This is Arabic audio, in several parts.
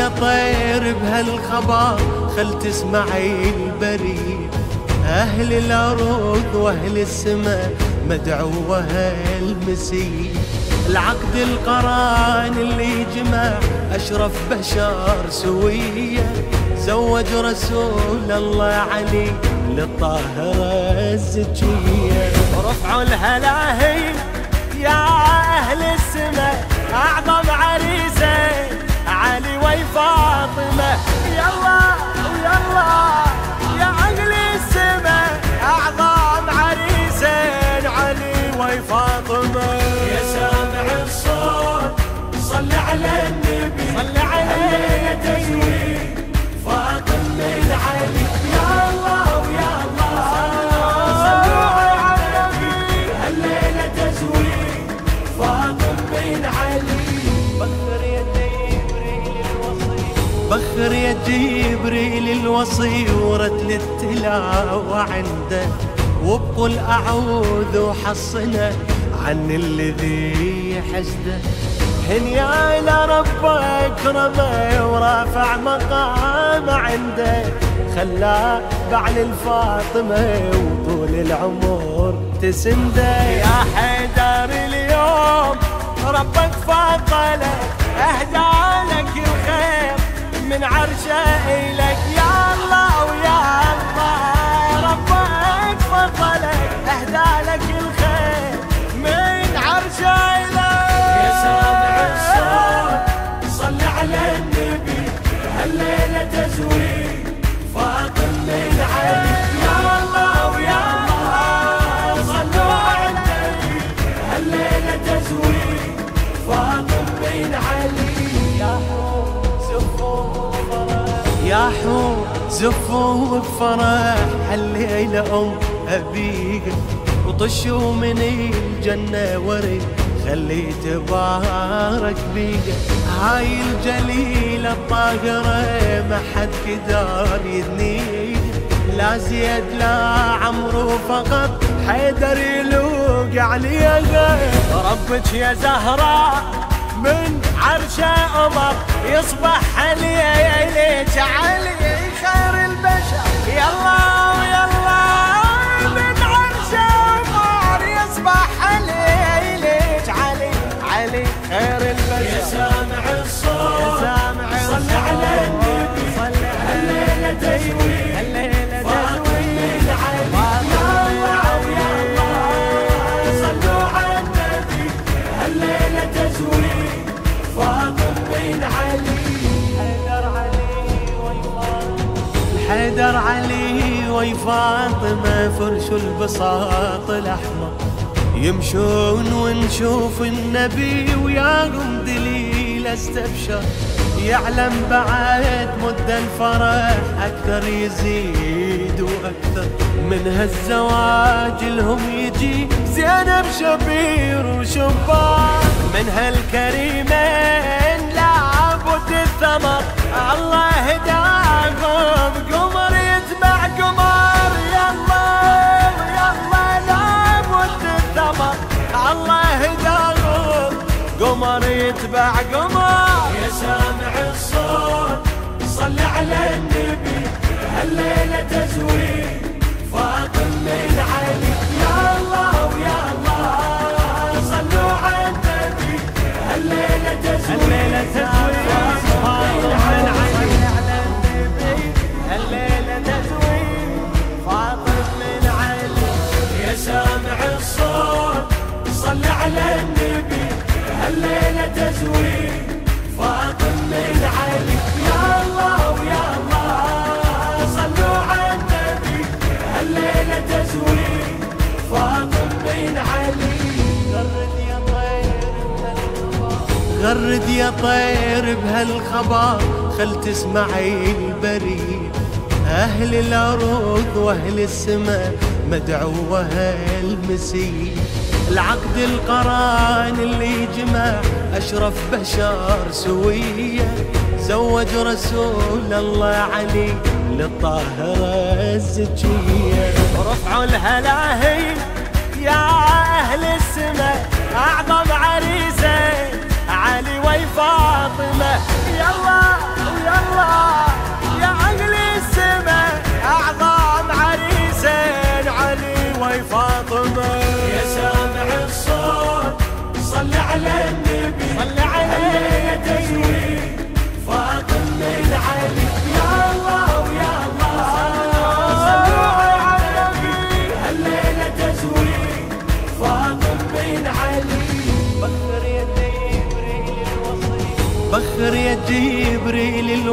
يا طير بهالخبر خل تسمعي البريد. أهل الأرض وأهل السماء مدعوة المسيح العقد القران اللي جمع أشرف بشر سوية. زوج رسول الله علي للطاهرة الزكية. رفعوا الهلاهي يا أهل السماء أعظم عريسة. علي وي فاطمة يلا ويلا يا أهل السماء أعظم عريسين علي وي فاطمة يا سامع الصوت صل على النبي صل على تزوير بخر يا جبريل الوصي ورتل التلاوة عنده. وبقول أعوذ وحصنا عن الذي حسده. هنيا إلى ربك رمى ورافع مقام عنده. خلاه بعل الفاطمة وطول العمر تسنده. يا حيدر اليوم ربك فضلك أهدى لك الخير. من عرشه الك يا الله. زفوا بفرح هالليلة أم أبيك وطشوا من الجنة ورد خلي تبارك بيك هاي الجليلة الطاهرة ما حد قدر يدنيك لا زيد لا عمرو فقط حيدر يلوق عليها ربك يا زهراء من عرشه قمر يصبح عليك. علي خير البشر. يلا ويلا فاطمة فرش البساط الأحمر. يمشون ونشوف النبي وياهم دليل استبشر. يعلم بعد مد الفرح أكثر يزيد وأكثر. من هالزواج لهم يجي زينب شبير وشبار من هالكريمين لابد الثمر. الله هداهم صل على النبي هالليلة تزوير. غرد يا طير بهالخبر خل تسمعي البريد. أهل الأرض وأهل السماء مدعوة المسيح العقد القران اللي جمع أشرف بشر سوية. زوج رسول الله علي للطاهرة الزكية. رفعوا الهلاهي يا أهل السماء أعظم عريسة. علي وفاطمة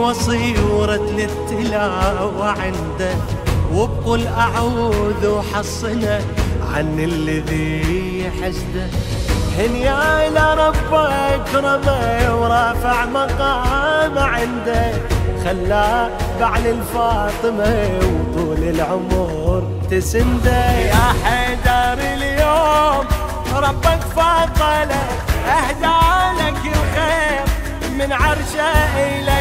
ورد للتلاوة عنده. وبقول أعوذ وحصنه عن الذي حسده هنيا إلى رب أكرمه ورافع مقام عنده. خلاه بعل الفاطمة وطول العمر تسنده. يا حيدر اليوم ربك فضلك أهدى لك الخير من عرشه الك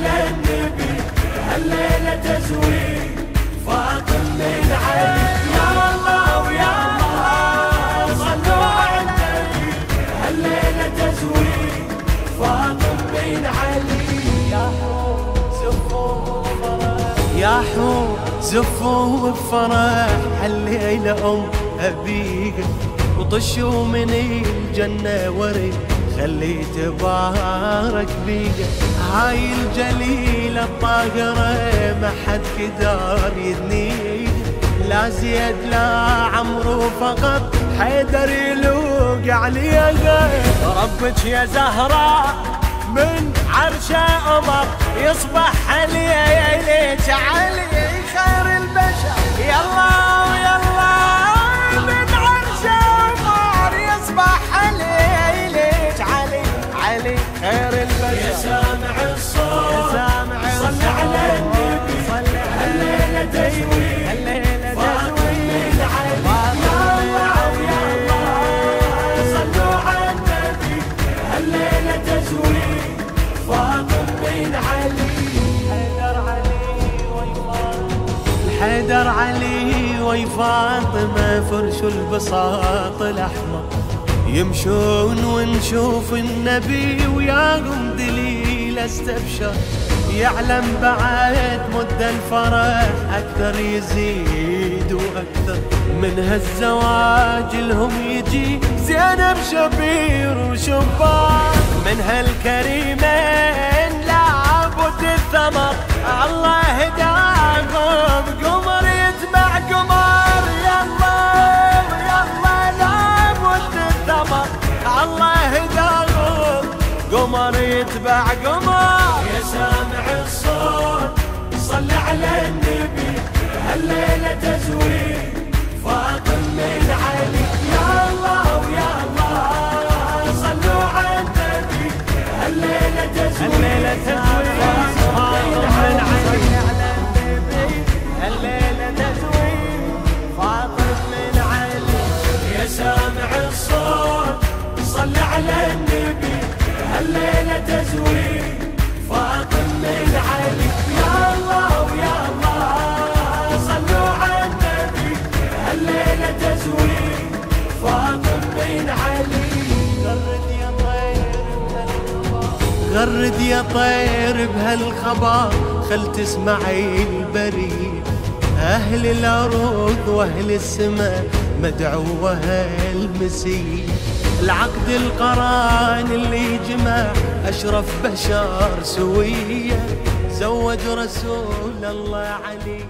على النبي هالليلة تزويد فاطمة العلي يا الله ويا الله صلوا على النبي هالليلة تزويد فاطمة العلي يا حور زفوا بفرح يا حور زفوا بفرح هالليلة أم أبيك وطشوا من الجنة ورد خلي تبارك بيك هاي الجليلة الطاهرة ما حد قدر يدنيك لا زيد لا عمرو فقط حيدر يلوق عليها ربك يا زهراء من عرشه أمر يصبح علي ليك علي خير البشر. يلا ويلا من عرشه أمر يصبح علي حيدر علي ويفاطمة فرش البساط الأحمر. يمشون ونشوف النبي وياهم دليل استبشر. يعلم بعد مد الفرح أكثر يزيد وأكثر. من هالزواج لهم يجي زينب شبير وشبان من هالكريمين لابد الثمر. الله هداهم يتبع قمر. يا سامع الصوت صل على النبي هالليلة تزويد فاطمة العلي يا يا طير بهالخبر خل تسمعي البريد. أهل الأرض وأهل السماء مدعوة المسيح العقد القران اللي جمع أشرف بشر سوية. زوج رسول الله علي.